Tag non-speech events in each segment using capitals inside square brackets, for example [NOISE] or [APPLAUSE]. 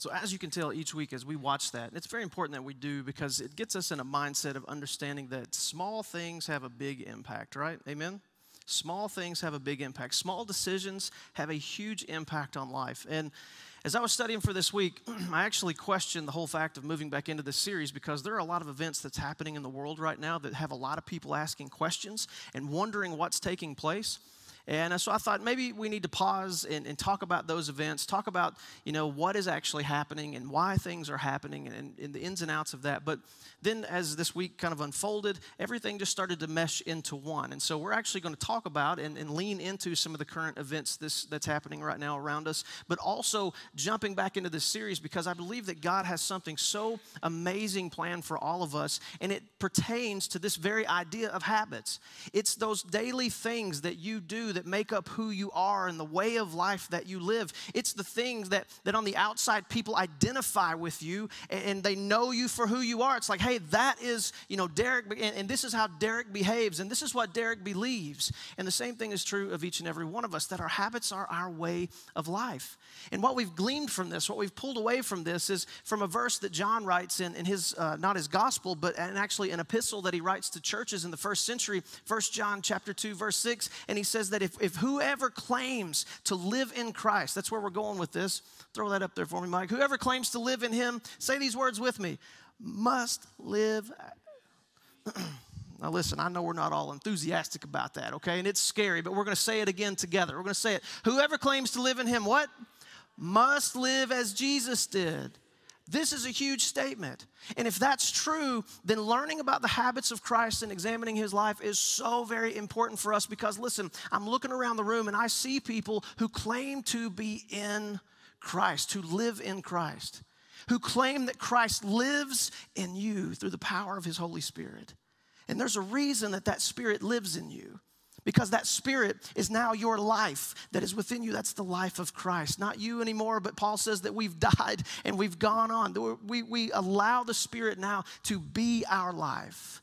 So, as you can tell each week as we watch that, it's very important that we do because it gets us in a mindset of understanding that small things have a big impact, right? Amen? Small things have a big impact. Small decisions have a huge impact on life. And as I was studying for this week, [CLEARS THROAT] I actually questioned the whole fact of moving back into this series because there are a lot of events that's happening in the world right now that have a lot of people asking questions and wondering what's taking place. And uh, so I thought maybe we need to pause and, and, talk about those events, talk about, you know, what is actually happening and why things are happening and, and, the ins and outs of that. But then as this week kind of unfolded, everything just started to mesh into one. And so we're actually going to talk about and, and lean into some of the current events this, that's happening right now around us, but also jumping back into this series because I believe that God has something so amazing planned for all of us. And it pertains to this very idea of habits. It's those daily things that you do that make up who you are and the way of life that you live. It's the things that, that on the outside people identify with you and, and they know you for who you are. It's like, hey, that is, you know, Derek, and, and this is how Derek behaves, and this is what Derek believes. And the same thing is true of each and every one of us that our habits are our way of life. And what we've gleaned from this, what we've pulled away from this, is from a verse that John writes in, in his, uh, not his gospel, but and actually an epistle that he writes to churches in the first century, First John chapter 2, verse 6. And he says that that if, if whoever claims to live in Christ, that's where we're going with this. Throw that up there for me, Mike. Whoever claims to live in Him, say these words with me, must live. [CLEARS THROAT] now, listen, I know we're not all enthusiastic about that, okay? And it's scary, but we're going to say it again together. We're going to say it. Whoever claims to live in Him, what? Must live as Jesus did. This is a huge statement. And if that's true, then learning about the habits of Christ and examining his life is so very important for us because, listen, I'm looking around the room and I see people who claim to be in Christ, who live in Christ, who claim that Christ lives in you through the power of his Holy Spirit. And there's a reason that that Spirit lives in you because that spirit is now your life that is within you. That's the life of Christ, not you anymore. But Paul says that we've [LAUGHS] died and we've gone on. We, we allow the spirit now to be our life.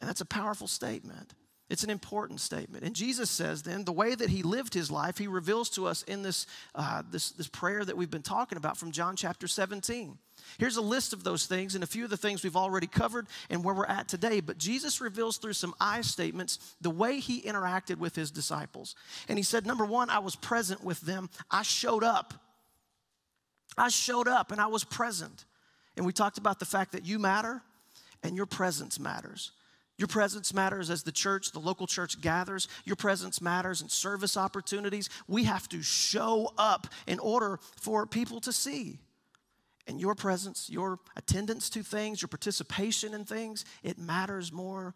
And that's a powerful statement. It's an important statement. And Jesus says then, the way that he lived his life, he reveals to us in this, uh, this, this prayer that we've been talking about from John chapter 17. Here's a list of those things and a few of the things we've already covered and where we're at today. But Jesus reveals through some I statements the way he interacted with his disciples. And he said, number one, I was present with them, I showed up. I showed up and I was present. And we talked about the fact that you matter and your presence matters. Your presence matters as the church, the local church gathers. Your presence matters in service opportunities. We have to show up in order for people to see. And your presence, your attendance to things, your participation in things, it matters more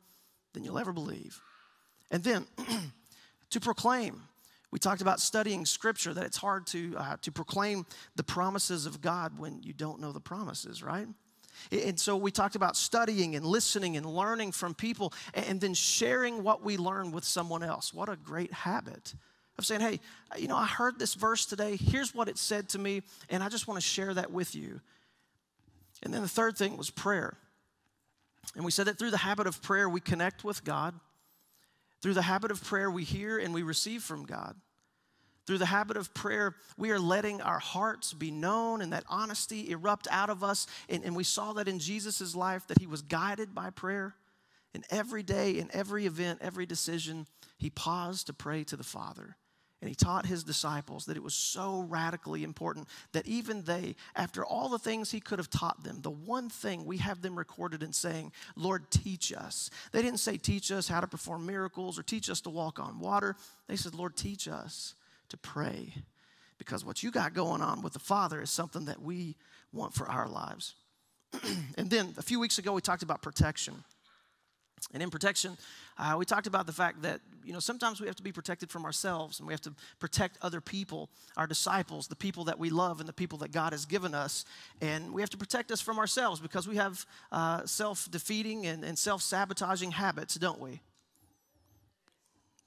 than you'll ever believe. And then [CLEARS THROAT] to proclaim, we talked about studying scripture, that it's hard to, uh, to proclaim the promises of God when you don't know the promises, right? And so we talked about studying and listening and learning from people and then sharing what we learn with someone else. What a great habit of saying, hey, you know, I heard this verse today. Here's what it said to me, and I just want to share that with you. And then the third thing was prayer. And we said that through the habit of prayer, we connect with God. Through the habit of prayer, we hear and we receive from God. Through the habit of prayer, we are letting our hearts be known and that honesty erupt out of us. And, and we saw that in Jesus' life, that he was guided by prayer. And every day, in every event, every decision, he paused to pray to the Father. And he taught his disciples that it was so radically important that even they, after all the things he could have taught them, the one thing we have them recorded in saying, Lord, teach us. They didn't say, teach us how to perform miracles or teach us to walk on water. They said, Lord, teach us to pray. Because what you got going on with the Father is something that we want for our lives. [CLEARS THROAT] and then a few weeks ago, we talked about protection. And in protection, uh, we talked about the fact that you know sometimes we have to be protected from ourselves, and we have to protect other people, our disciples, the people that we love, and the people that God has given us. And we have to protect us from ourselves because we have uh, self-defeating and, and self-sabotaging habits, don't we?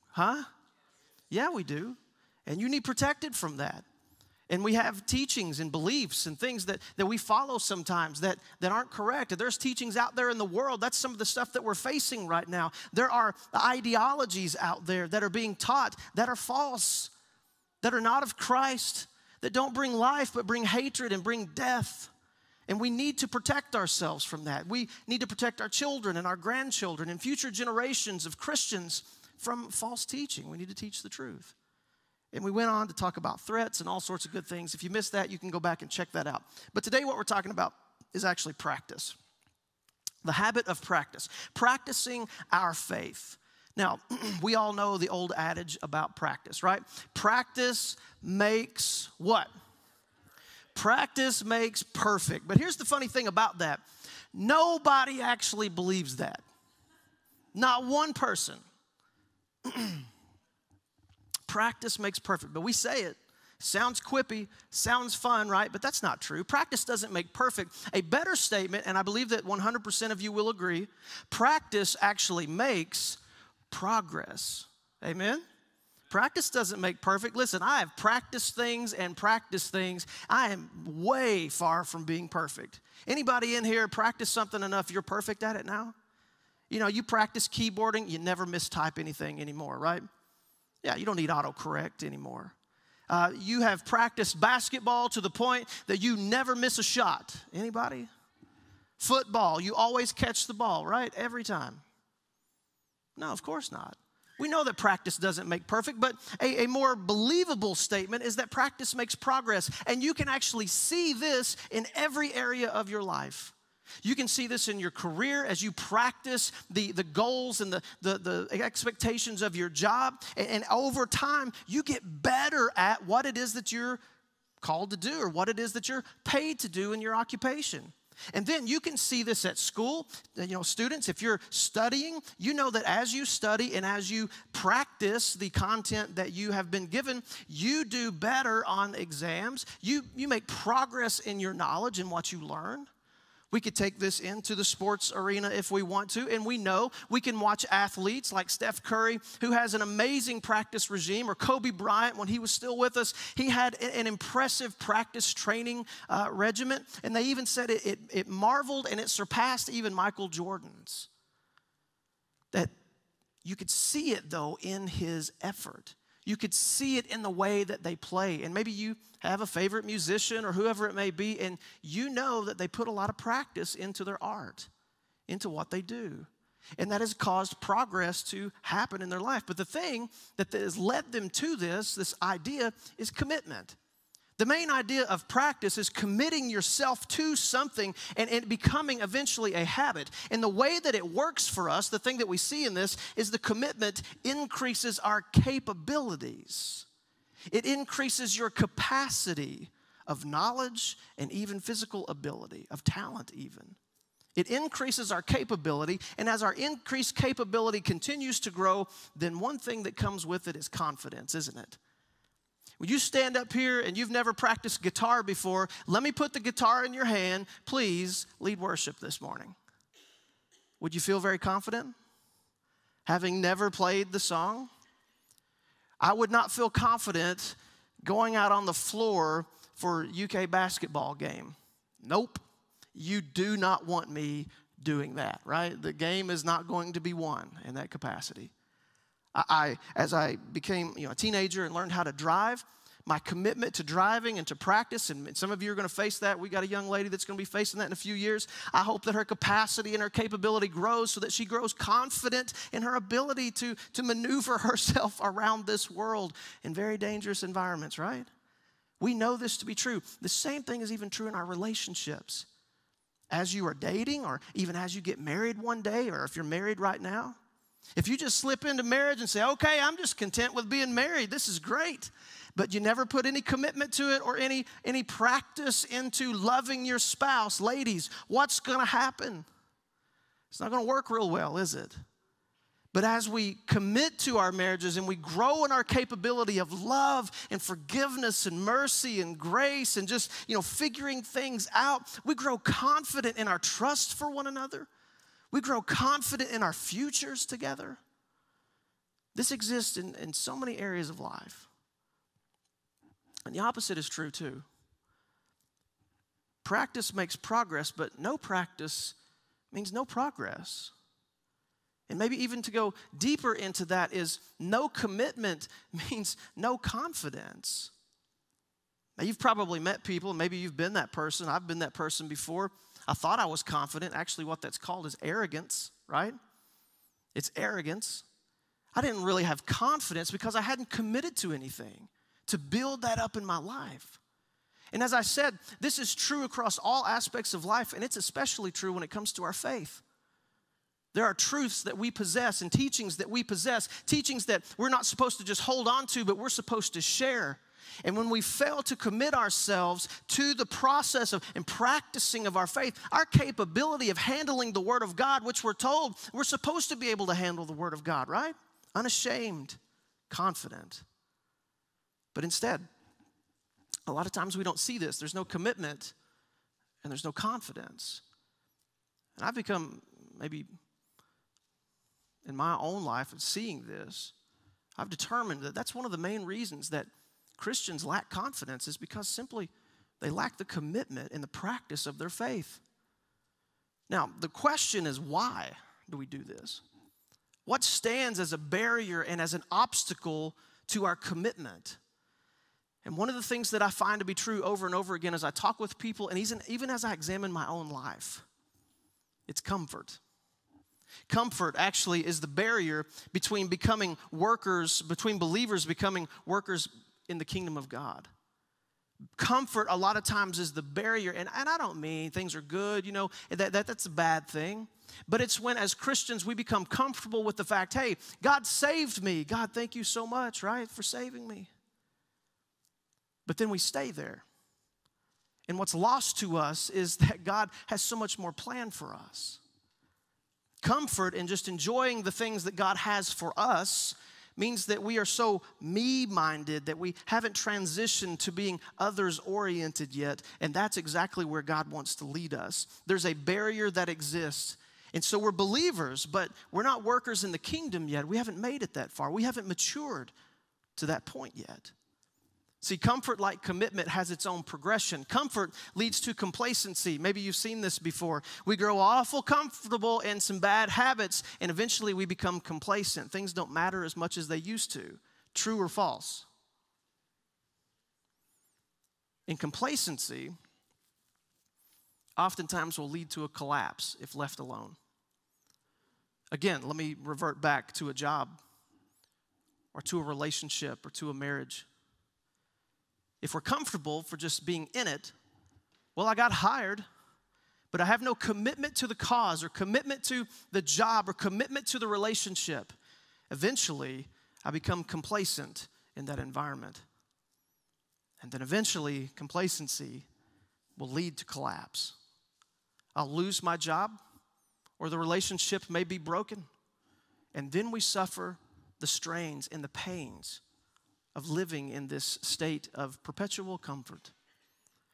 Huh? Yeah, we do. And you need protected from that. And we have teachings and beliefs and things that, that we follow sometimes that, that aren't correct. And there's teachings out there in the world. That's some of the stuff that we're facing right now. There are ideologies out there that are being taught that are false, that are not of Christ, that don't bring life but bring hatred and bring death. And we need to protect ourselves from that. We need to protect our children and our grandchildren and future generations of Christians from false teaching. We need to teach the truth. And we went on to talk about threats and all sorts of good things. If you missed that, you can go back and check that out. But today, what we're talking about is actually practice the habit of practice, practicing our faith. Now, [CLEARS THROAT] we all know the old adage about practice, right? Practice makes what? Practice makes perfect. But here's the funny thing about that nobody actually believes that. Not one person. [CLEARS THROAT] Practice makes perfect, but we say it. Sounds quippy, sounds fun, right? But that's not true. Practice doesn't make perfect. A better statement, and I believe that 100% of you will agree, practice actually makes progress. Amen? Practice doesn't make perfect. Listen, I have practiced things and practiced things. I am way far from being perfect. Anybody in here practice something enough you're perfect at it now? You know, you practice keyboarding, you never mistype anything anymore, right? Yeah, you don't need autocorrect anymore. Uh, you have practiced basketball to the point that you never miss a shot. Anybody? Football, you always catch the ball, right? Every time. No, of course not. We know that practice doesn't make perfect, but a, a, more believable statement is that practice makes progress. And you can actually see this in every area of your life. You can see this in your career as you practice the, the goals and the, the, the expectations of your job. And, and over time, you get better at what it is that you're called to do or what it is that you're paid to do in your occupation. And then you can see this at school. You know, students, if you're studying, you know that as you study and as you practice the content that you have been given, you do better on exams. You, you make progress in your knowledge and what you learn. We could take this into the sports arena if we want to, and we know we can watch athletes like Steph Curry, who has an amazing practice regime, or Kobe Bryant when he was still with us. He had an impressive practice training uh, regiment, and they even said it, it, it marveled and it surpassed even Michael Jordan's. That you could see it though in his effort. You could see it in the way that they play. And maybe you have a favorite musician or whoever it may be, and you know that they put a lot of practice into their art, into what they do. And that has caused progress to happen in their life. But the thing that has led them to this, this idea, is commitment. The main idea of practice is committing yourself to something and, and becoming eventually a habit. And the way that it works for us, the thing that we see in this, is the commitment increases our capabilities. It increases your capacity of knowledge and even physical ability, of talent, even. It increases our capability, and as our increased capability continues to grow, then one thing that comes with it is confidence, isn't it? When you stand up here and you've never practiced guitar before, let me put the guitar in your hand. Please lead worship this morning. Would you feel very confident? Having never played the song? I would not feel confident going out on the floor for UK basketball game. Nope. You do not want me doing that, right? The game is not going to be won in that capacity. I, as I became you know, a teenager and learned how to drive, my commitment to driving and to practice, and some of you are going to face that. We got a young lady that's going to be facing that in a few years. I hope that her capacity and her capability grows so that she grows confident in her ability to, to maneuver [LAUGHS] herself around this world in very dangerous environments, right? We know this to be true. The same thing is even true in our relationships. As you are dating, or even as you get married one day, or if you're married right now, if you just slip into marriage and say, okay, I'm just content with being married, this is great, but you never put any commitment to it or any, any practice into loving your spouse, ladies, what's gonna happen? It's not gonna work real well, is it? But as we commit to our marriages and we grow in our capability of love and forgiveness and mercy and grace and just, you know, figuring things out, we grow confident in our trust for one another. We grow confident in our futures together. This exists in, in so many areas of life. And the opposite is true too. Practice makes progress, but no practice means no progress. And maybe even to go deeper into that is no commitment [LAUGHS] means no confidence. Now, you've probably met people, maybe you've been that person. I've been that person before. I thought I was confident. Actually, what that's called is arrogance, right? It's arrogance. I didn't really have confidence because I hadn't committed to anything to build that up in my life. And as I said, this is true across all aspects of life, and it's especially true when it comes to our faith. There are truths that we possess and teachings that we possess, teachings that we're not supposed to just hold on to, but we're supposed to share. And when we fail to commit ourselves to the process of and practicing of our faith, our capability of handling the Word of God, which we're told we're supposed to be able to handle the Word of God, right? Unashamed, confident. But instead, a lot of times we don't see this. There's no commitment and there's no confidence. And I've become maybe in my own life of seeing this, I've determined that that's one of the main reasons that Christians lack confidence is because simply they lack the commitment and the practice of their faith. Now, the question is why do we do this? What stands as a barrier and as an obstacle to our commitment? And one of the things that I find to be true over and over again as I talk with people, and even as I examine my own life, it's comfort. Comfort actually is the barrier between becoming workers, between believers becoming workers in the kingdom of God. Comfort, a lot of times, is the barrier. And, and I don't mean things are good, you know, that, that, that's a bad thing. But it's when, as Christians, we become comfortable with the fact hey, God saved me. God, thank you so much, right, for saving me. But then we stay there. And what's lost to us is that God has so much more planned for us. Comfort in just enjoying the things that God has for us means that we are so me minded that we haven't transitioned to being others oriented yet. And that's exactly where God wants to lead us. There's a barrier that exists. And so we're believers, but we're not workers in the kingdom yet. We haven't made it that far. We haven't matured to that point yet. See, comfort like commitment has its own progression. Comfort leads to complacency. Maybe you've seen this before. We grow awful comfortable in some bad habits, and eventually we become complacent. Things don't matter as much as they used to. True or false? And complacency, oftentimes will lead to a collapse if left alone. Again, let me revert back to a job or to a relationship or to a marriage if we're comfortable for just being in it, well, I got hired, but I have no commitment to the cause or commitment to the job or commitment to the relationship. Eventually, I become complacent in that environment. And then eventually, complacency will lead to collapse. I'll lose my job, or the relationship may be broken. And then we suffer the strains and the pains of living in this state of perpetual comfort.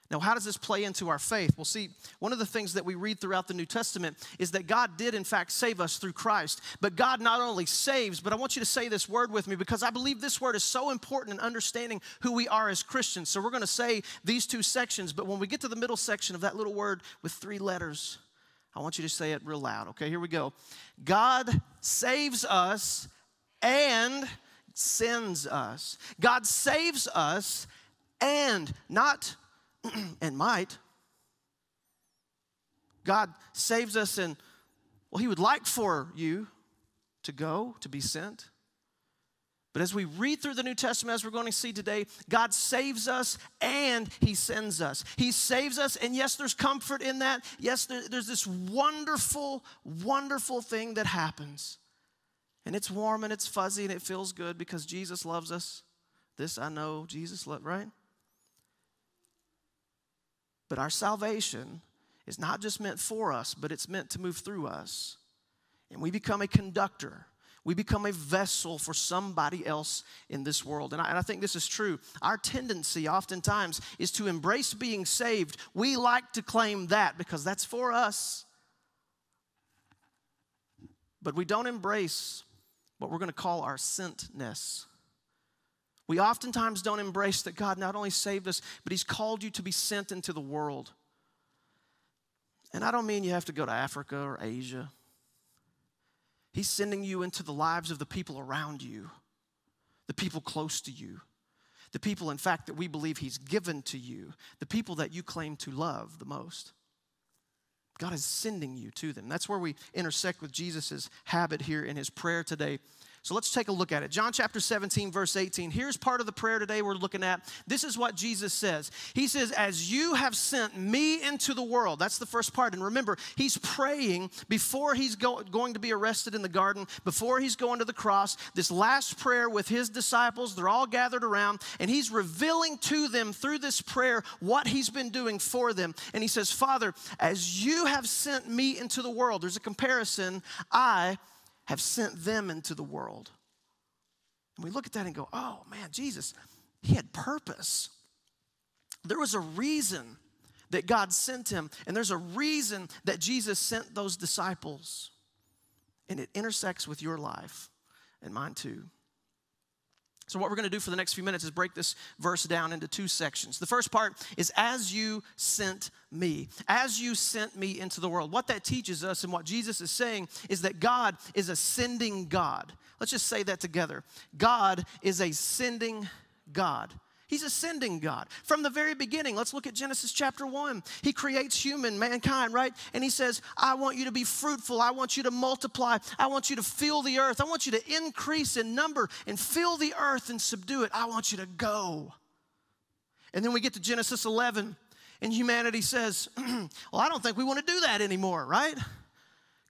Now, how does this play into our faith? Well, see, one of the things that we read throughout the New Testament is that God did, in fact, save us through Christ. But God not only saves, but I want you to say this word with me because I believe this word is so important in understanding who we are as Christians. So we're going to say these two sections, but when we get to the middle section of that little word with three letters, I want you to say it real loud. Okay, here we go. God saves us and sends us. God saves us and not [CLEARS THROAT] and might. God saves us and well, He would like for you to go, to be sent. But as we read through the New Testament, as we're going to see today, God saves us and He sends us. He saves us, and yes, there's comfort in that. Yes, there's this wonderful, wonderful thing that happens and it's warm and it's fuzzy and it feels good because Jesus loves us. This I know, Jesus loved, right? But our salvation is not just meant for us, but it's meant to move through us. And we become a conductor. We become a vessel for somebody else in this world. And I, and I, think this is true. Our tendency oftentimes is to embrace being saved. We like to claim that because that's for us. But we don't embrace what we're going to call our sentness. We oftentimes don't embrace that God not only saved us, but He's called you to be sent into the world. And I don't mean you have to go to Africa or Asia. He's sending you into the lives of the people around you, the people close to you. The people, in fact, that we believe He's given to you, the people that you claim to love the most. God is sending you to them. That's where we intersect with Jesus' habit here in his prayer today so let's take a look at it. John chapter 17, verse 18. Here's part of the prayer today we're looking at. This is what Jesus says He says, As you have sent me into the world. That's the first part. And remember, he's praying before he's go- going to be arrested in the garden, before he's going to the cross. This last prayer with his disciples, they're all gathered around, and he's revealing to them through this prayer what he's been doing for them. And he says, Father, as you have sent me into the world, there's a comparison. I have sent them into the world. And we look at that and go, oh man, Jesus, he had purpose. There was a reason that God sent him, and there's a reason that Jesus sent those disciples. And it intersects with your life and mine too. So, what we're going to do for the next few minutes is break this verse down into two sections. The first part is as you sent me, as you sent me into the world. What that teaches us and what Jesus is saying is that God is a sending God. Let's just say that together. God is a sending God. He's a sending God. From the very beginning, let's look at Genesis chapter 1. He creates human, mankind, right? And he says, I want you to be fruitful. I want you to multiply. I want you to fill the earth. I want you to increase in number and fill the earth and subdue it. I want you to go. And then we get to Genesis 11, and humanity says, [CLEARS THROAT] Well, I don't think we want to do that anymore, right?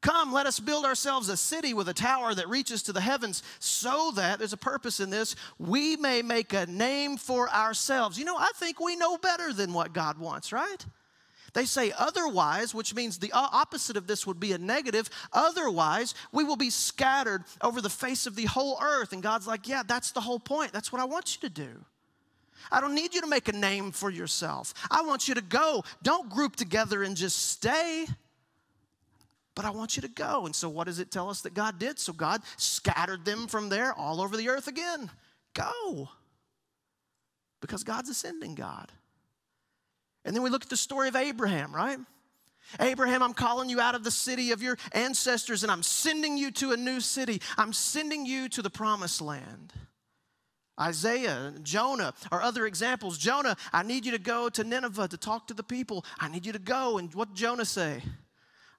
Come, let us build ourselves a city with a tower that reaches to the heavens, so that there's a purpose in this, we may make a name for ourselves. You know, I think we know better than what God wants, right? They say otherwise, which means the opposite of this would be a negative. Otherwise, we will be scattered over the face of the whole earth. And God's like, yeah, that's the whole point. That's what I want you to do. I don't need you to make a name for yourself. I want you to go. Don't group together and just stay but I want you to go. And so, what does it tell us that God did? So, God scattered them from there all over the earth again. Go. Because God's a sending God. And then we look at the story of Abraham, right? Abraham, I'm calling you out of the city of your ancestors and I'm sending you to a new city. I'm sending you to the promised land. Isaiah, Jonah are other examples. Jonah, I need you to go to Nineveh to talk to the people. I need you to go. And what did Jonah say?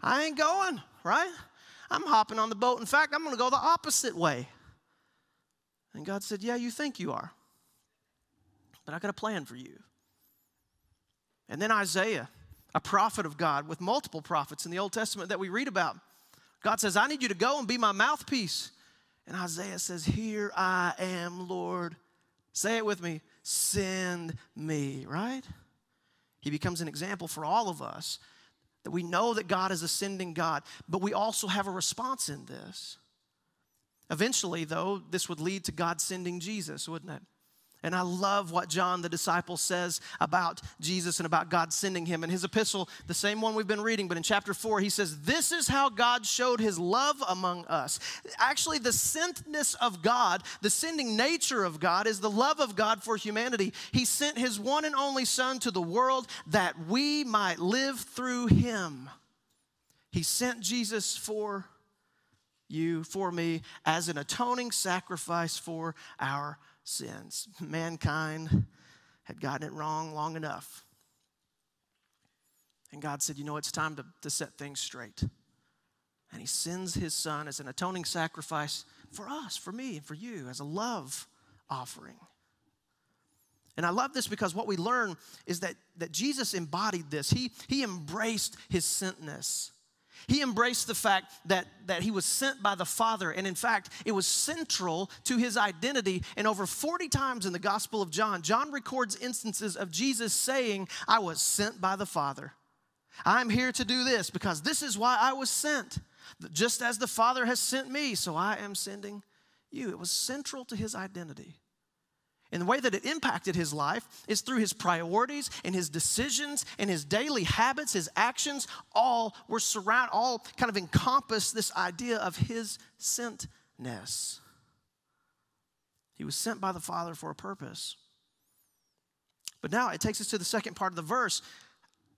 I ain't going, right? I'm hopping on the boat. In fact, I'm going to go the opposite way. And God said, Yeah, you think you are, but I got a plan for you. And then Isaiah, a prophet of God with multiple prophets in the Old Testament that we read about, God says, I need you to go and be my mouthpiece. And Isaiah says, Here I am, Lord. Say it with me send me, right? He becomes an example for all of us that we know that God is ascending God, but we also have a response in this. Eventually, though, this would lead to God sending Jesus, wouldn't it? And I love what John the disciple says about Jesus and about God sending him. In his epistle, the same one we've been reading, but in chapter 4, he says, This is how God showed his love among us. Actually, the sentness of God, the sending nature of God, is the love of God for humanity. He sent his one and only Son to the world that we might live through him. He sent Jesus for you, for me, as an atoning sacrifice for our sins. Mankind had gotten it wrong long enough. And God said, You know, it's time to, to set things straight. And He sends His Son as an atoning sacrifice for us, for me, and for you, as a love offering. And I love this because what we learn is that, that Jesus embodied this. He, he embraced his sentness. He embraced the fact that, that he was sent by the Father, and in fact, it was central to his identity. And over 40 times in the Gospel of John, John records instances of Jesus saying, I was sent by the Father. I'm here to do this because this is why I was sent. Just as the Father has sent me, so I am sending you. It was central to his identity. And the way that it impacted his life is through his priorities and his decisions and his daily habits, his actions, all were surround, all kind of encompass this idea of his sentness. He was sent by the Father for a purpose. But now it takes us to the second part of the verse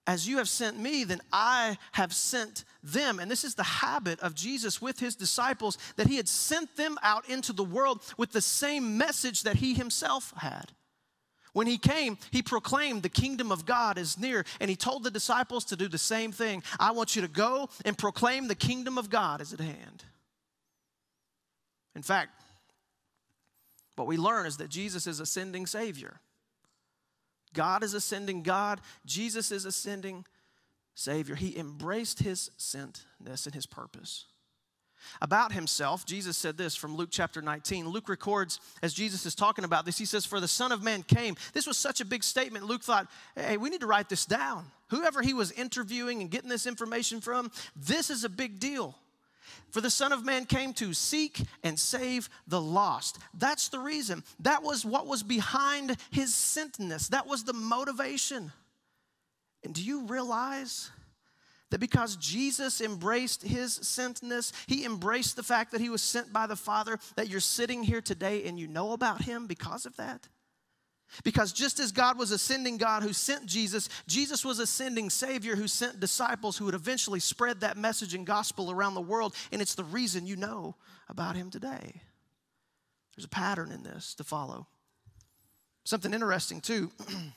as you have sent me, then I have sent them. And this is the habit of Jesus with his disciples that he had sent them out into the world with the same message that he himself had. When he came, he proclaimed the kingdom of God is near, and he told the disciples to do the same thing. I want you to go and proclaim the kingdom of God is at hand. In fact, what we learn is that Jesus is ascending Savior. God is ascending God, Jesus is ascending Savior. He embraced his sentness and his purpose. About himself, Jesus said this from Luke chapter 19. Luke records as Jesus is talking about this, he says, For the Son of Man came. This was such a big statement. Luke thought, hey, we need to write this down. Whoever he was interviewing and getting this information from, this is a big deal. For the Son of Man came to seek and save the lost. That's the reason. That was what was behind his sentness. That was the motivation. And do you realize that because Jesus embraced his sentness, he embraced the fact that he was sent by the Father, that you're sitting here today and you know about him because of that? Because just as God was ascending God who sent Jesus, Jesus was ascending Savior who sent disciples who would eventually spread that message and gospel around the world. And it's the reason you know about him today. There's a pattern in this to follow. Something interesting, too. [CLEARS THROAT]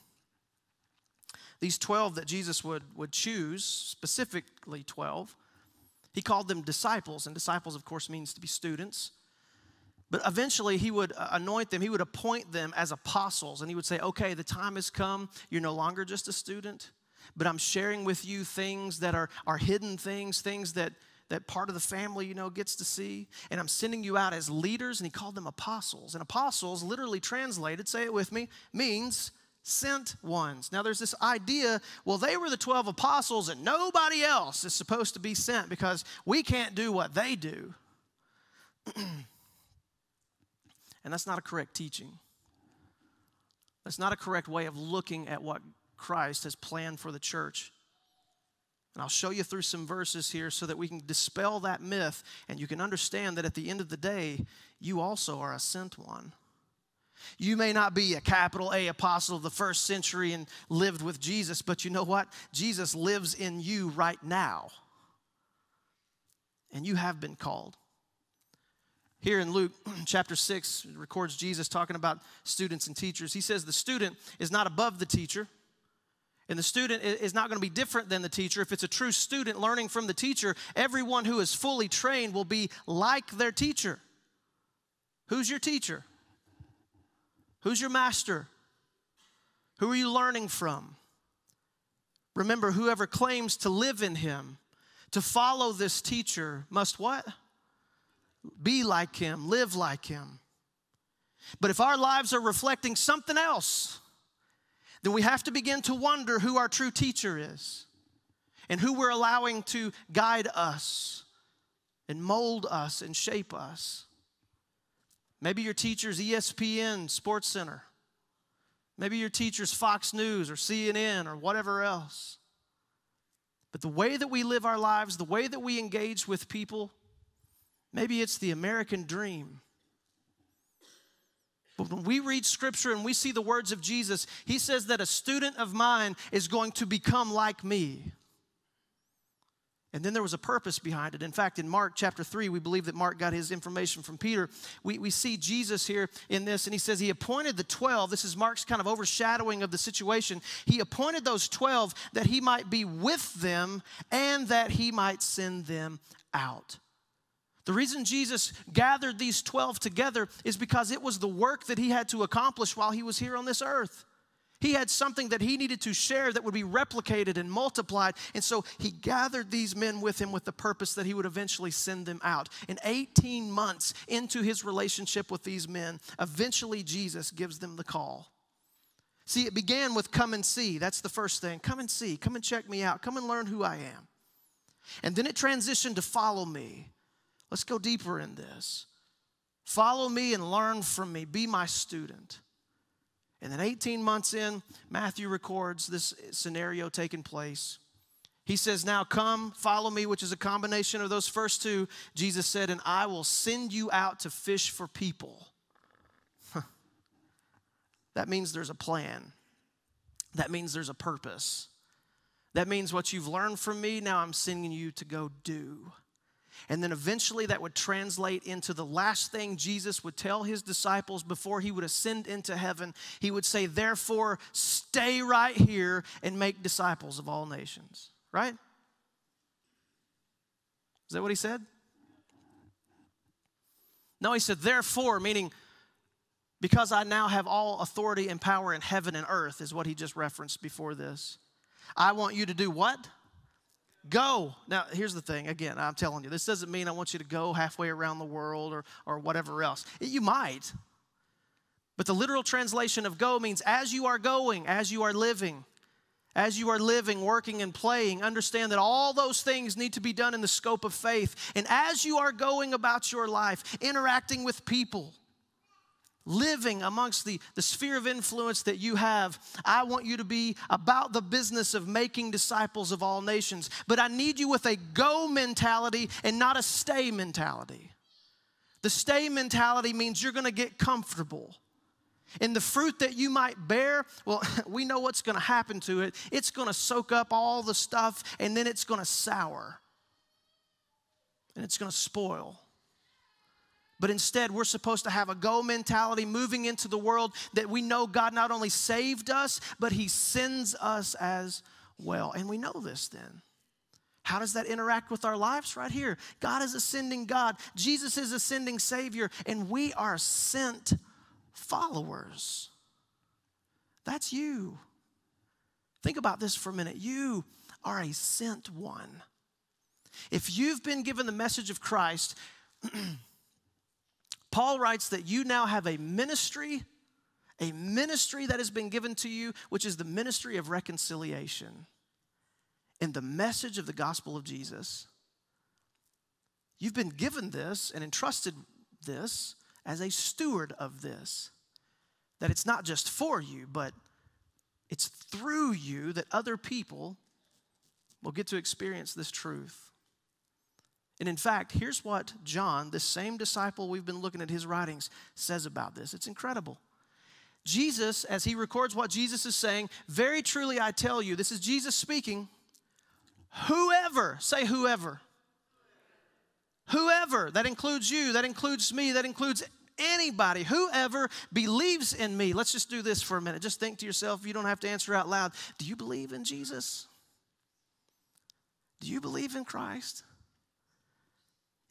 These 12 that Jesus would, would choose, specifically 12, he called them disciples. And disciples, of course, means to be students. But eventually, he would uh, anoint them, he would appoint them as apostles, and he would say, Okay, the time has come. You're no longer just a student, but I'm sharing with you things that are, are hidden things, things that, that part of the family, you know, gets to see. And I'm sending you out as leaders, and he called them apostles. And apostles, literally translated, say it with me, means sent ones. Now, there's this idea well, they were the 12 apostles, and nobody else is supposed to be sent because we can't do what they do. [CLEARS THROAT] And that's not a correct teaching. That's not a correct way of looking at what Christ has planned for the church. And I'll show you through some verses here so that we can dispel that myth and you can understand that at the end of the day, you also are a sent one. You may not be a capital A apostle of the first century and lived with Jesus, but you know what? Jesus lives in you right now. And you have been called. Here in Luke [CLEARS THROAT] chapter 6, records Jesus talking about students and teachers. He says the student is not above the teacher, and the student is not going to be different than the teacher. If it's a true student learning from the teacher, everyone who is fully trained will be like their teacher. Who's your teacher? Who's your master? Who are you learning from? Remember, whoever claims to live in him, to follow this teacher, must what? Be like him, live like him. But if our lives are reflecting something else, then we have to begin to wonder who our true teacher is and who we're allowing to guide us and mold us and shape us. Maybe your teacher's ESPN, Sports Center. Maybe your teacher's Fox News or CNN or whatever else. But the way that we live our lives, the way that we engage with people, Maybe it's the American dream. But when we read scripture and we see the words of Jesus, he says that a student of mine is going to become like me. And then there was a purpose behind it. In fact, in Mark chapter 3, we believe that Mark got his information from Peter. We, we see Jesus here in this, and he says he appointed the 12. This is Mark's kind of overshadowing of the situation. He appointed those 12 that he might be with them and that he might send them out. The reason Jesus gathered these 12 together is because it was the work that he had to accomplish while he was here on this earth. He had something that he needed to share that would be replicated and multiplied. And so he gathered these men with him with the purpose that he would eventually send them out. In 18 months into his relationship with these men, eventually Jesus gives them the call. See, it began with come and see. That's the first thing. Come and see. Come and check me out. Come and learn who I am. And then it transitioned to follow me. Let's go deeper in this. Follow me and learn from me. Be my student. And then 18 months in, Matthew records this scenario taking place. He says, Now come, follow me, which is a combination of those first two. Jesus said, And I will send you out to fish for people. [LAUGHS] that means there's a plan, that means there's a purpose. That means what you've learned from me, now I'm sending you to go do. And then eventually that would translate into the last thing Jesus would tell his disciples before he would ascend into heaven. He would say, Therefore, stay right here and make disciples of all nations. Right? Is that what he said? No, he said, Therefore, meaning, because I now have all authority and power in heaven and earth, is what he just referenced before this. I want you to do what? Go. Now, here's the thing again, I'm telling you, this doesn't mean I want you to go halfway around the world or, or whatever else. You might. But the literal translation of go means as you are going, as you are living, as you are living, working, and playing, understand that all those things need to be done in the scope of faith. And as you are going about your life, interacting with people, living amongst the, the sphere of influence that you have, I want you to be about the business of making disciples of all nations. But I need you with a go mentality and not a stay mentality. The stay mentality means you're going to get comfortable. And the fruit that you might bear, well, [LAUGHS] we know what's going to happen to it. It's going to soak up all the stuff and then it's going to sour and it's going to spoil. But instead, we're supposed to have a go mentality moving into the world that we know God not only saved us, but He sends us as well. And we know this then. How does that interact with our lives? Right here. God is ascending God, Jesus is ascending Savior, and we are sent followers. That's you. Think about this for a minute. You are a sent one. If you've been given the message of Christ, [CLEARS THROAT] Paul writes that you now have a ministry, a ministry that has been given to you, which is the ministry of reconciliation. In the message of the gospel of Jesus, you've been given this and entrusted this as a steward of this. That it's not just for you, but it's through you that other people will get to experience this truth. And in fact, here's what John, this same disciple we've been looking at his writings, says about this. It's incredible. Jesus, as he records what Jesus is saying, very truly I tell you, this is Jesus speaking, whoever, say whoever, whoever, that includes you, that includes me, that includes anybody, whoever believes in me. Let's just do this for a minute. Just think to yourself, you don't have to answer out loud. Do you believe in Jesus? Do you believe in Christ?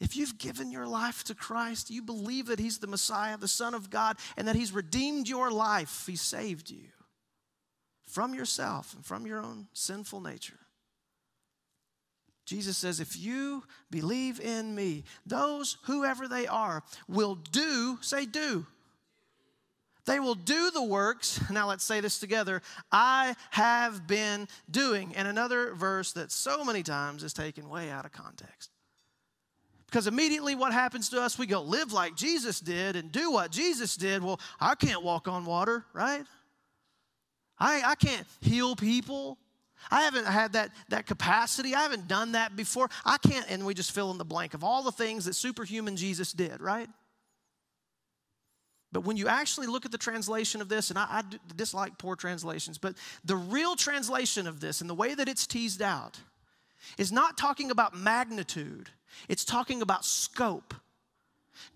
If you've given your life to Christ, you believe that He's the Messiah, the Son of God, and that He's redeemed your life, He saved you from yourself and from your own sinful nature. Jesus says, if you believe in me, those, whoever they are, will do, say, do. They will do the works. [LAUGHS] Now let's say this together. I have been doing. And another verse that so many times is taken way out of context. Because immediately what happens to us, we go, live like Jesus did and do what Jesus did. Well, I can't walk on water, right? I, I can't heal people. I haven't had that, that capacity. I haven't done that before. I can't, and we just fill in the blank of all the things that superhuman Jesus did, right? But when you actually look at the translation of this, and I, I dislike poor translations, but the real translation of this and the way that it's teased out is not talking about magnitude it's talking about scope.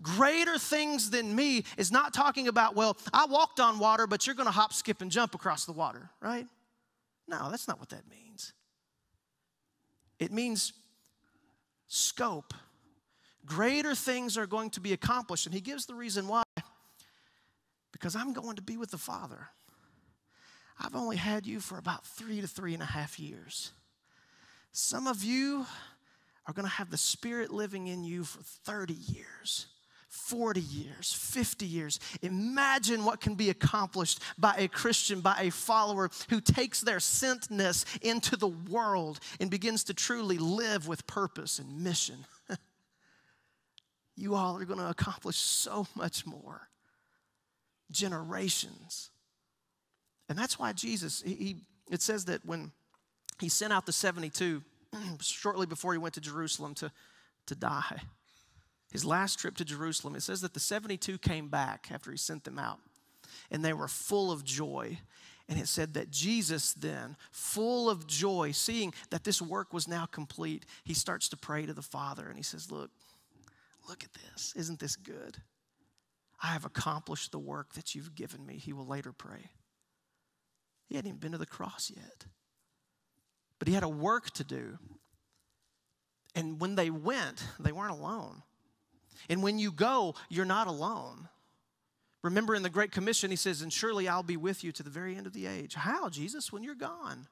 Greater things than me is not talking about, well, I walked on water, but you're going to hop, skip, and jump across the water, right? No, that's not what that means. It means scope. Greater things are going to be accomplished. And he gives the reason why because I'm going to be with the Father. I've only had you for about three to three and a half years. Some of you are going to have the Spirit living in you for 30 years. 40 years, 50 years. Imagine what can be accomplished by a Christian, by a follower who takes their sentness into the world and begins to truly live with purpose and mission. [LAUGHS] you all are going to accomplish so much more. Generations. And that's why Jesus, he, it says that when he sent out the 72, [CLEARS THROAT] shortly before he went to Jerusalem to, to die. His last trip to Jerusalem, it says that the 72 came back after he sent them out, and they were full of joy. And it said that Jesus, then, full of joy, seeing that this work was now complete, he starts to pray to the Father and he says, Look, look at this. Isn't this good? I have accomplished the work that you've given me. He will later pray. He hadn't even been to the cross yet, but he had a work to do. And when they went, they weren't alone. And when you go, you're not alone. Remember in the Great Commission, he says, And surely I'll be with you to the very end of the age. How, Jesus, when you're gone?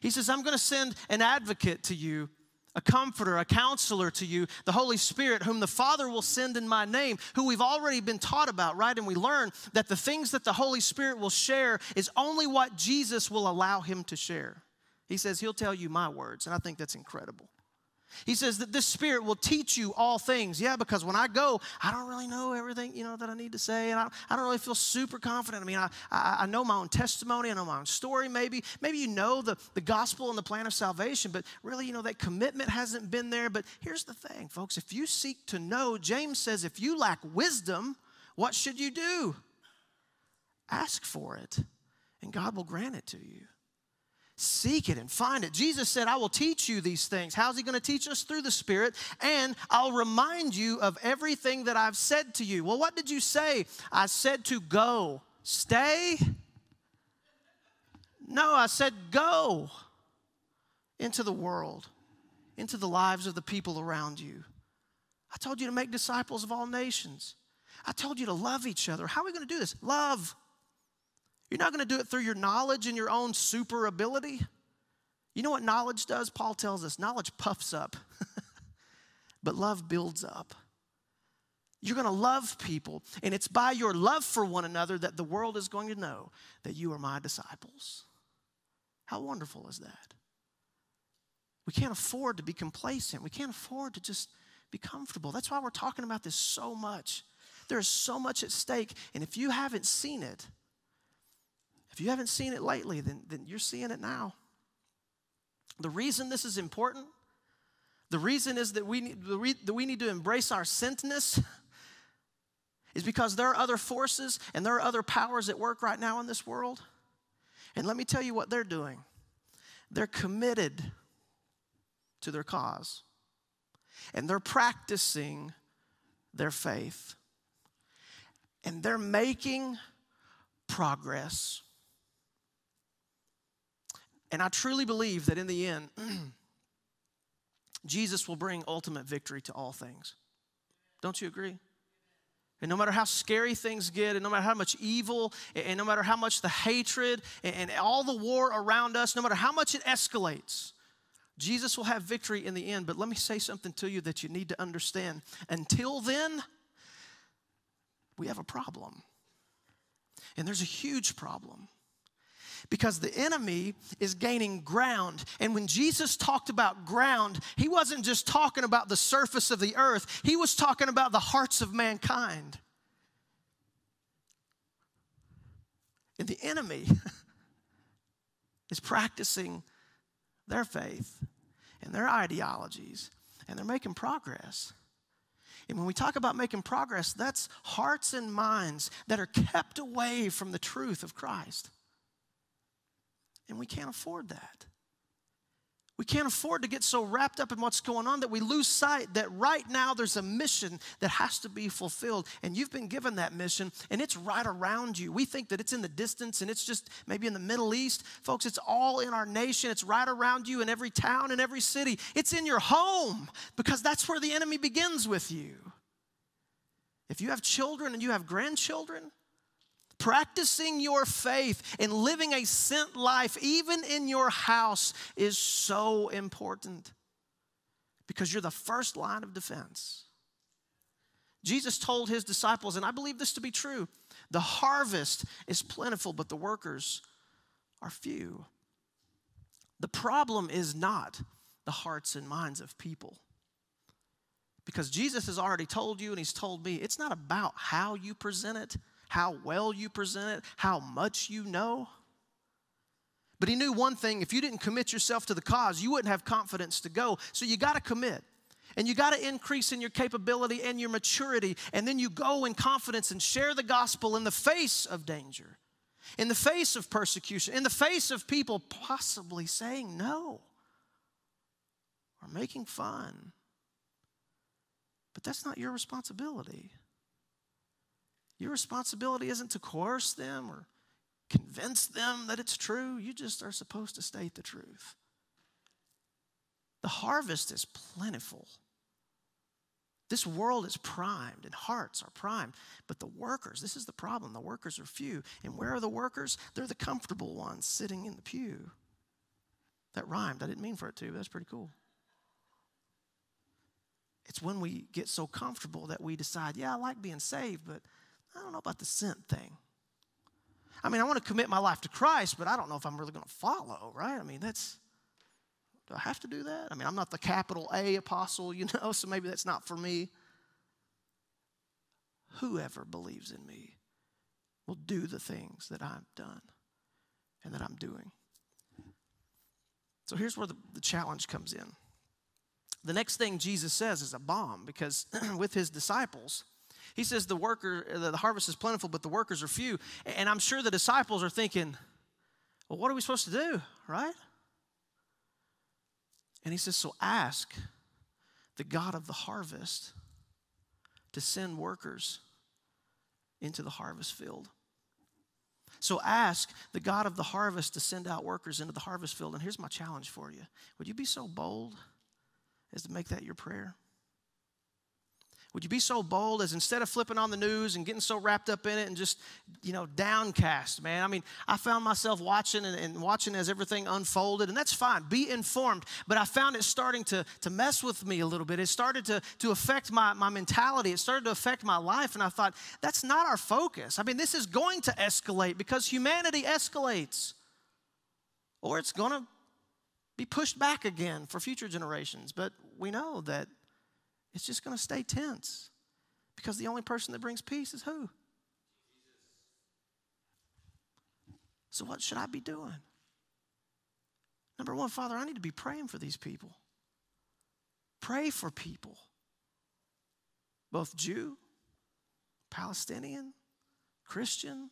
He says, I'm going to send an advocate to you, a comforter, a counselor to you, the Holy Spirit, whom the Father will send in my name, who we've already been taught about, right? And we learn that the things that the Holy Spirit will share is only what Jesus will allow him to share. He says, He'll tell you my words, and I think that's incredible. He says that this spirit will teach you all things. Yeah, because when I go, I don't really know everything, you know, that I need to say. And I, I don't really feel super confident. I mean, I, I, I know my own testimony. I know my own story, maybe. Maybe you know the, the gospel and the plan of salvation, but really, you know, that commitment hasn't been there. But here's the thing, folks. If you seek to know, James says, if you lack wisdom, what should you do? Ask for it, and God will grant it to you. Seek it and find it. Jesus said, I will teach you these things. How's He going to teach us? Through the Spirit. And I'll remind you of everything that I've said to you. Well, what did you say? I said to go. Stay? No, I said go into the world, into the lives of the people around you. I told you to make disciples of all nations. I told you to love each other. How are we going to do this? Love. You're not going to do it through your knowledge and your own super ability. You know what knowledge does? Paul tells us knowledge puffs up, [LAUGHS] but love builds up. You're going to love people, and it's by your love for one another that the world is going to know that you are my disciples. How wonderful is that? We can't afford to be complacent. We can't afford to just be comfortable. That's why we're talking about this so much. There's so much at stake, and if you haven't seen it, if you haven't seen it lately, then, then you're seeing it now. The reason this is important, the reason is that we need, that we need to embrace our sentness is because there are other forces and there are other powers at work right now in this world. And let me tell you what they're doing. They're committed to their cause. And they're practicing their faith. And they're making progress. And I truly believe that in the end, [CLEARS THROAT] Jesus will bring ultimate victory to all things. Don't you agree? And no matter how scary things get, and no matter how much evil, and no matter how much the hatred and all the war around us, no matter how much it escalates, Jesus will have victory in the end. But let me say something to you that you need to understand. Until then, we have a problem. And there's a huge problem because the enemy is gaining ground. And when Jesus talked about ground, he wasn't just talking about the surface of the earth, he was talking about the hearts of mankind. And the enemy [LAUGHS] is practicing their faith and their ideologies, and they're making progress. And when we talk about making progress, that's hearts and minds that are kept away from the truth of Christ. And we can't afford that. We can't afford to get so wrapped up in what's going on that we lose sight that right now there's a mission that has to be fulfilled. And you've been given that mission, and it's right around you. We think that it's in the distance and it's just maybe in the Middle East. Folks, it's all in our nation. It's right around you in every town and every city. It's in your home because that's where the enemy begins with you. If you have children and you have grandchildren, Practicing your faith and living a sent life, even in your house, is so important because you're the first line of defense. Jesus told his disciples, and I believe this to be true the harvest is plentiful, but the workers are few. The problem is not the hearts and minds of people. Because Jesus has already told you, and he's told me, it's not about how you present it, how well you present it, how much you know. But he knew one thing if you didn't commit yourself to the cause, you wouldn't have confidence to go. So you got to commit. And you got to increase in your capability and your maturity. And then you go in confidence and share the gospel in the face of danger. in the face of persecution, in the face of people possibly saying no or making fun. But that's not your responsibility. Your responsibility isn't to coerce them or convince them that it's true. You just are supposed to state the truth. The harvest is plentiful. This world is primed and hearts are primed, but the workers, this is the problem. The workers are few. And where are the workers? They're the comfortable ones sitting in the pew. That rhymed. I didn't mean for it to, but that's pretty cool. It's when we get so comfortable that we decide, yeah, I like being saved, but I don't know about the sent thing. I mean, I want to commit my life to Christ, but I don't know if I'm really going to follow, right? I mean, that's, do I have to do that? I mean, I'm not the capital A apostle, [LAUGHS] you know, so maybe that's not for me. Whoever believes in me will do the things that I've done and that I'm doing. So here's where the, the challenge comes in. The next thing Jesus says is a bomb because [CLEARS THROAT] with his disciples, he says the worker, uh, the harvest is plentiful, but the workers are few. And I'm sure the disciples are thinking, well, what are we supposed to do, right? And he says, so ask the God of the harvest to send workers into the harvest field. So ask the God of the harvest to send out workers into the harvest field. And here's my challenge for you Would you be so bold as to make that your prayer? Would you be so bold as instead of flipping on the news and getting so wrapped up in it and just, you know, downcast, man? I mean, I found myself watching and, and, watching as everything unfolded, and that's fine. Be informed. But I found it starting to, to mess with me a little bit. It started to, to affect my, my mentality, it started to affect my life, and I thought, that's not our focus. I mean, this is going to escalate because humanity escalates, or it's going to be pushed back again for future generations. But we know that it's just going to stay tense because the only person that brings peace is who? So, what should I be doing? Number one, Father, I need to be praying for these people. Pray for people, both Jew, Palestinian, Christian,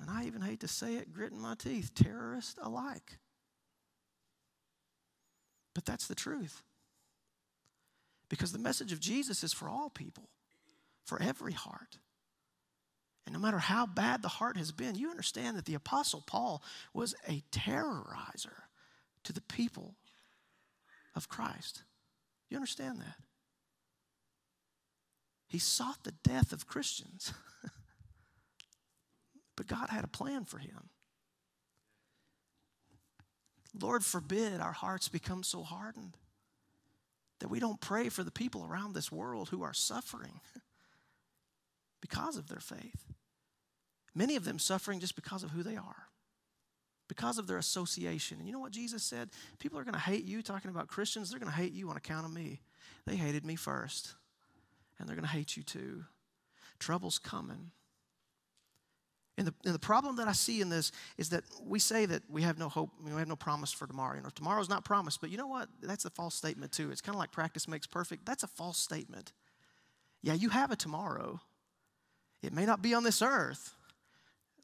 and I even hate to say it, gritting my teeth, terrorist alike. But that's the truth. Because the message of Jesus is for all people, for every heart. And no matter how bad the heart has been, you understand that the Apostle Paul was a terrorizer to the people of Christ. You understand that? He sought the death of Christians, [LAUGHS] but God had a plan for him. Lord forbid our hearts become so hardened that we don't pray for the people around this world who are suffering [LAUGHS] because of their faith. Many of them suffering just because of who they are, because of their association. And you know what Jesus said? People are going to hate you, talking about Christians, they're going to hate you on account of me. They hated me first, and they're going to hate you too. Trouble's coming. And the, and the problem that I see in this is that we say that we have no hope, we have no promise for tomorrow. You know, tomorrow's not promised, but you know what? That's a false statement too. It's kind of like practice makes perfect. That's a false statement. Yeah, you have a tomorrow. It may not be on this earth,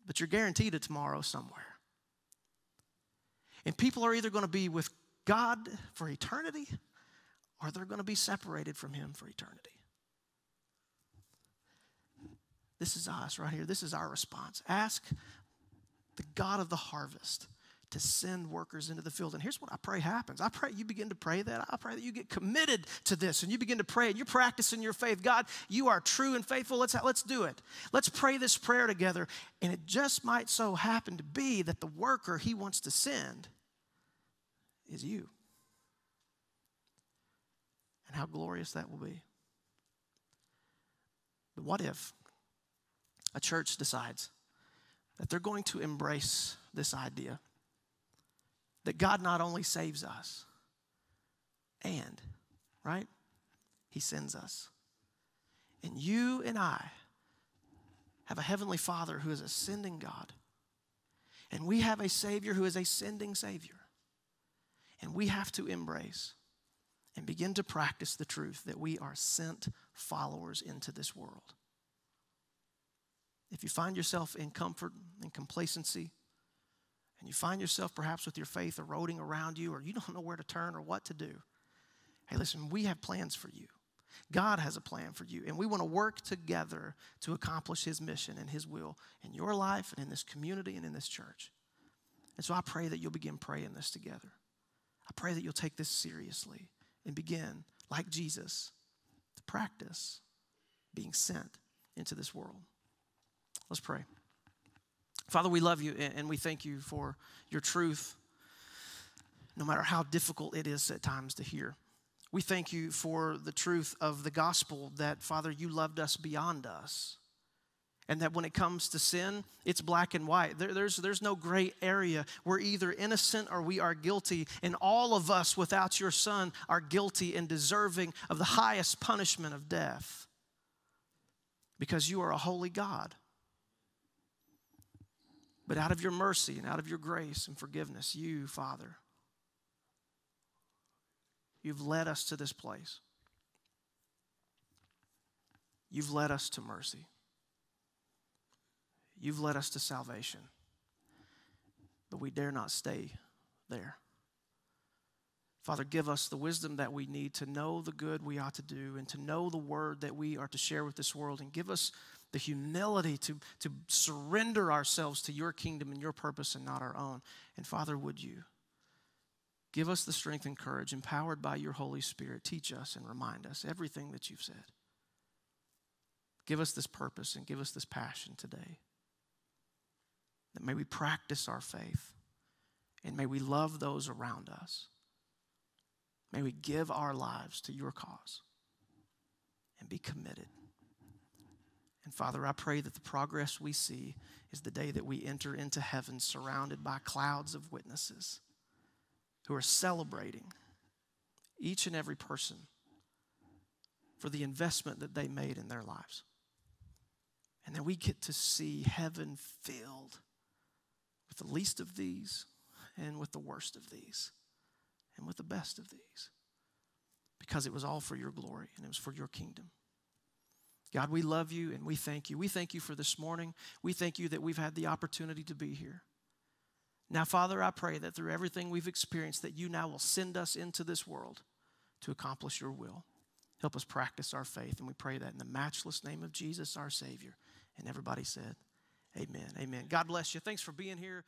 but you're guaranteed a tomorrow somewhere. And people are either going to be with God for eternity or they're going to be separated from Him for eternity. This is us right here. This is our response. Ask the God of the harvest to send workers into the field. And here's what I pray happens. I pray you begin to pray that. I pray that you get committed to this and you begin to pray and you're practicing your faith. God, you are true and faithful. Let's, let's do it. Let's pray this prayer together. And it just might so happen to be that the worker he wants to send is you. And how glorious that will be. But what if a church decides that they're going to embrace this idea that God not only saves us, and, right? He sends us. And you and I have a heavenly Father who is a sending God. And we have a Savior who is a sending Savior. And we have to embrace and begin to practice the truth that we are sent followers into this world. If you find yourself in comfort and complacency, and you find yourself perhaps with your faith eroding around you, or you don't know where to turn or what to do, hey, listen, we have plans for you. God has a plan for you, and we want to work together to accomplish His mission and His will in your life and in this community and in this church. And so I pray that you'll begin praying this together. I pray that you'll take this seriously and begin, like Jesus, to practice being sent into this world. Let's pray. Father, we love you and we thank you for your truth, no matter how difficult it is at times to hear. We thank you for the truth of the gospel that, Father, you loved us beyond us. And that when it comes to sin, it's black and white. There, there's, there's no gray area. We're either innocent or we are guilty. And all of us, without your Son, are guilty and deserving of the highest punishment of death. Because you are a holy God. But out of your mercy and out of your grace and forgiveness, you, Father, you've led us to this place. You've led us to mercy. You've led us to salvation. But we dare not stay there. Father, give us the wisdom that we need to know the good we ought to do and to know the word that we are to share with this world. And give us the humility to, to surrender ourselves to your kingdom and your purpose and not our own. And Father, would you give us the strength and courage, empowered by your Holy Spirit, teach us and remind us everything that you've said. Give us this purpose and give us this passion today. That may we practice our faith and may we love those around us. May we give our lives to your cause and be committed. And Father, I pray that the progress we see is the day that we enter into heaven surrounded by clouds of witnesses who are celebrating each and every person for the investment that they made in their lives. And then we get to see heaven filled with the least of these and with the worst of these and with the best of these because it was all for your glory and it was for your kingdom. God, we love you and we thank you. We thank you for this morning. We thank you that we've had the opportunity to be here. Now, Father, I pray that through everything we've experienced, that you now will send us into this world to accomplish your will. Help us practice our faith, and we pray that in the matchless name of Jesus, our Savior. And everybody said, Amen. Amen. God bless you. Thanks for being here.